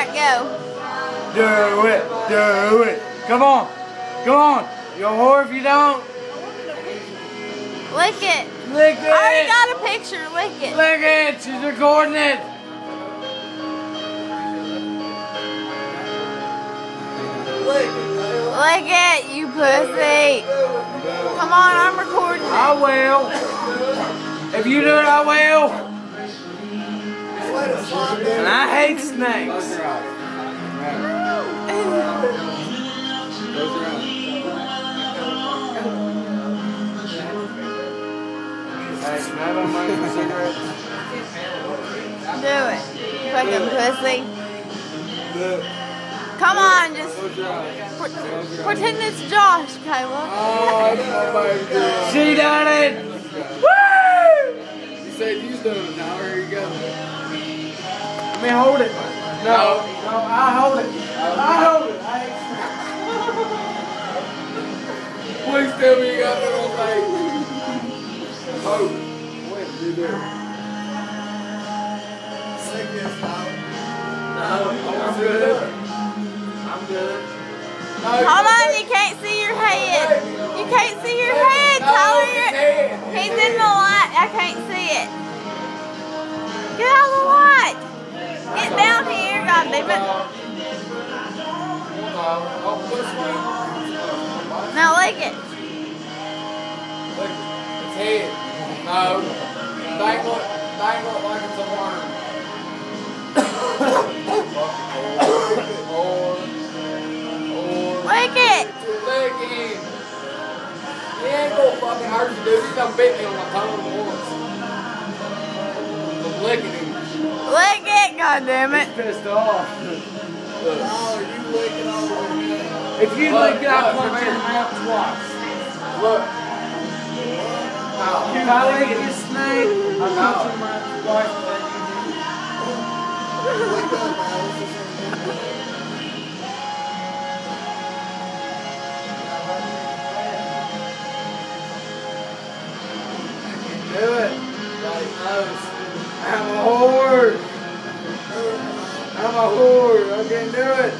Alright, go. Do it. Do it. Come on. Come on. You're a whore if you don't. Lick it. Lick it. I already got a picture. Lick it. Lick it. She's recording it. Lick it, you pussy. Come on, I'm recording I will. If you do it, I will. And I hate snakes. Hey, can I have a money for cigarettes? Do it. Fucking pussy. Come on, just pre- pretend it's Josh, Kayla. Oh, oh she done it. You said you was doing it now. Here you go. Let me hold it. No, no, I hold it. I hold it. I hate Please tell me you got that on tape. Oh, wait, you do. I'm good. I'm good. Hold on, you can't see your head. You can't see your head, Tyler. He's in the light. I can't see it. It. Swing. Now lick it. It's head. No. Dangle it, it like it's a worm. or, or, Lick it. He ain't gonna fucking hurt you, dude. He done bit me on my tongue God damn it. Pissed off. Look. If you Look, lick it, I'll look, punch come you in the mouth twice. Look. If I lick this snake, I'll punch you in the mouth twice. Do it. I'm a whore. I'm a whore. I can do it.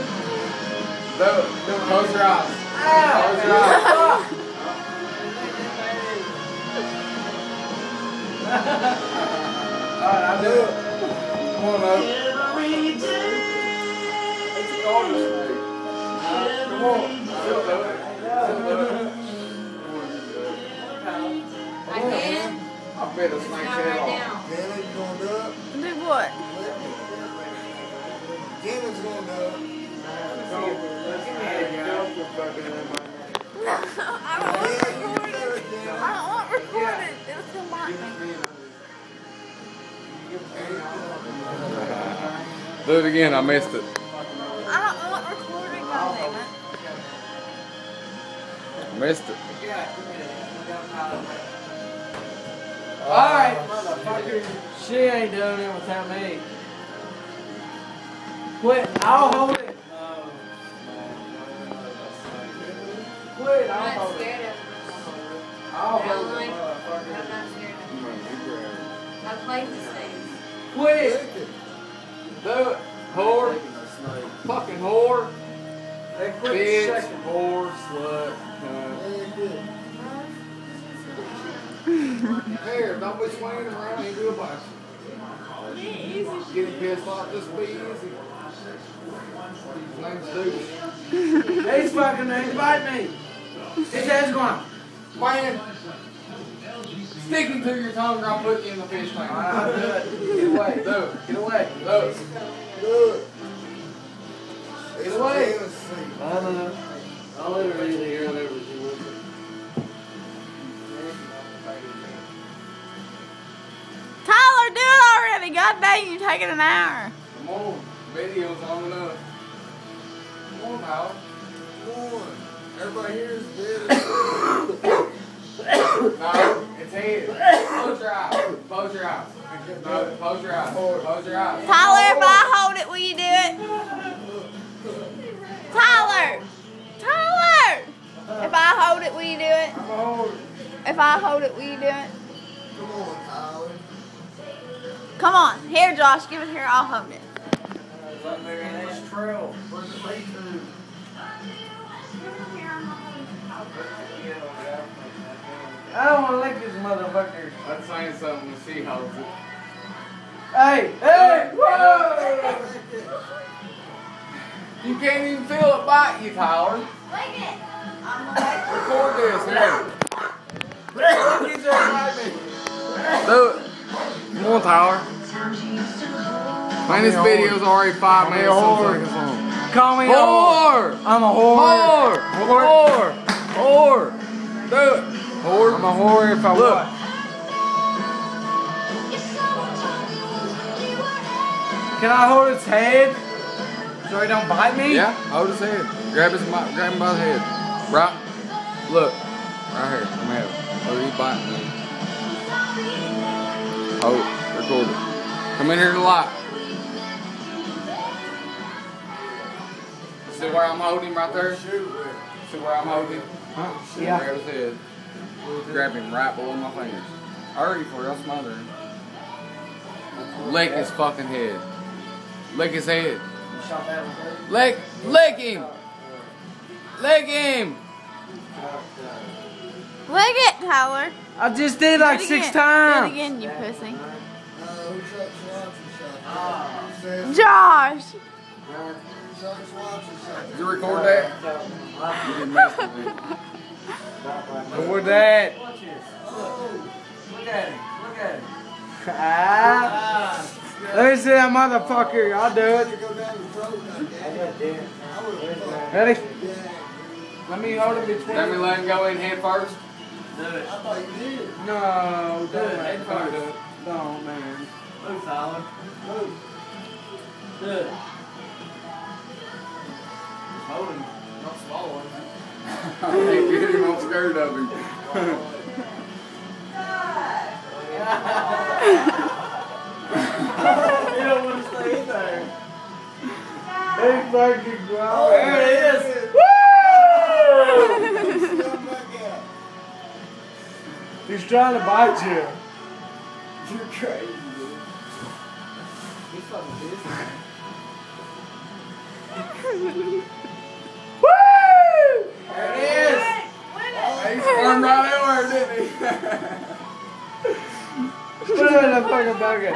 Look, look, close your eyes. Close your eyes. Ah. Alright, I'll do it. Come on, Oak. It's a garden snake. Come on. She'll do it. She'll do it. I can. I bit a snake's Not head Do it was so black. Do it again. I missed it. I don't want recorded, God it. Missed it. Alright. She ain't doing it without me. Quit. I'll hold it. Quit. I'm I'll not hold it. scared of I'll it. hold Really? it, I'm not scared of it. I played these things. Quit. Do it. Whore. Fucking whore. Hey, quit Bitch. second. Whore. Slut. cunt. Here, don't be swinging around and do a bus. Getting pissed off, just be easy. His name's Douche. He's fucking he bite me. His head's going. Man, stick him to your tongue or I'll put you in the fish tank. I'll do it. Get away. Do it. Get away. Do it. Get away. I don't know. I'll let her in here whenever she wants. Tyler, do it already. God dang, you're taking an hour. Come on. Video's enough. Come on. Everybody here is dead. No, it's head. Close your eyes. Close your eyes. No, close your eyes. Close your eyes. Tyler, if I hold it, will you do it? Tyler! Tyler! If I hold it, will you do it? I'm a whore. If I hold it, will you do it? Come on, Tyler. Come on. Here, Josh, give it here. I'll hold it. Sunbury Ash Trail. Where's it lead to? I don't want to lick this motherfucker. That's saying something to see how it's Hey, hey, whoa! you can't even feel it bite you, Tyler. Lick it. Record this, here. Look, he's. Come on, Tyler. Man, this video's already five Call minutes whore. seconds long. Call me a whore. Whore! I'm a whore. Whore! Whore! Whore! Do it. Whore. I'm a whore if I Look. want. Can I hold its head so he don't bite me? Yeah, hold his head. Grab his, grab him by the head. Right. Look. Right here. Come here. Oh, he's biting me. Oh, record it. Come in here to the light. See where I'm holding him right there? See where I'm holding him? Huh? Grab Yeah. his head. Grab him right below my fingers. Hurry for I'll smother him. Lick his fucking head. Lick his head. Lick, lick him. Lick him. Lick it, Tyler. I just did like Do it six again. times. Do it again, you pussy. Josh. Did you record that? You didn't mess with me. Record that. Look at him. Look at him. Ah. Let me see that motherfucker. I'll do it. Ready? Let me hold him between. Let me let him go in head first. Do it. No, Do it. don't. Head first. Don't, man. Move, Tyler. Move. Do it. Hold him. Not swallow him. I can't get him. I'm scared of him. You don't want to stay in there. Hey, fucking ground. Oh, there it is. He's trying to bite you. You're crazy. He's fucking busy. What the fuck about it?